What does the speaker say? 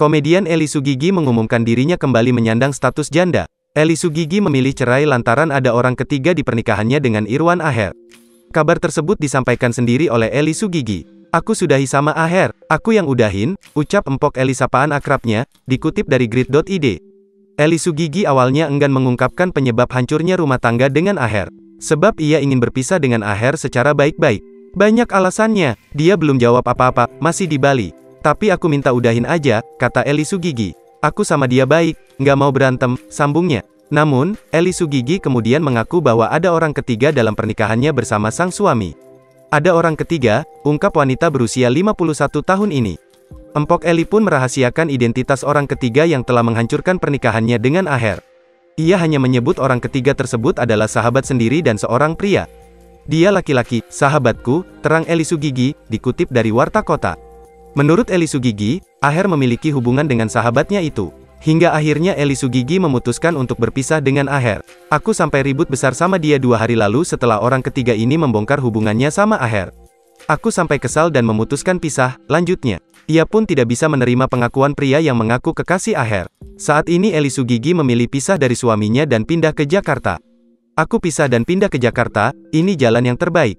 Komedian Eli Sugigi mengumumkan dirinya kembali menyandang status janda. Eli Sugigi memilih cerai lantaran ada orang ketiga di pernikahannya dengan Irwan Aher. Kabar tersebut disampaikan sendiri oleh Eli Sugigi. Aku sudahi sama Aher, aku yang udahin, ucap empok Eli sapaan akrabnya, dikutip dari grid.id. Eli Sugigi awalnya enggan mengungkapkan penyebab hancurnya rumah tangga dengan Aher. Sebab ia ingin berpisah dengan Aher secara baik-baik. Banyak alasannya, dia belum jawab apa-apa, masih di Bali. Tapi aku minta udahin aja, kata Eli Sugigi. Aku sama dia baik, nggak mau berantem, sambungnya. Namun, Eli Sugigi kemudian mengaku bahwa ada orang ketiga dalam pernikahannya bersama sang suami. Ada orang ketiga, ungkap wanita berusia 51 tahun ini. Empok Eli pun merahasiakan identitas orang ketiga yang telah menghancurkan pernikahannya dengan Aher. Ia hanya menyebut orang ketiga tersebut adalah sahabat sendiri dan seorang pria. Dia laki-laki, sahabatku, terang Eli Sugigi, dikutip dari Warta Kota. Menurut Eli Sugigi, Aher memiliki hubungan dengan sahabatnya itu. Hingga akhirnya Eli Sugigi memutuskan untuk berpisah dengan Aher. Aku sampai ribut besar sama dia dua hari lalu setelah orang ketiga ini membongkar hubungannya sama Aher. Aku sampai kesal dan memutuskan pisah, lanjutnya. Ia pun tidak bisa menerima pengakuan pria yang mengaku kekasih Aher. Saat ini Eli Sugigi memilih pisah dari suaminya dan pindah ke Jakarta. Aku pisah dan pindah ke Jakarta, ini jalan yang terbaik.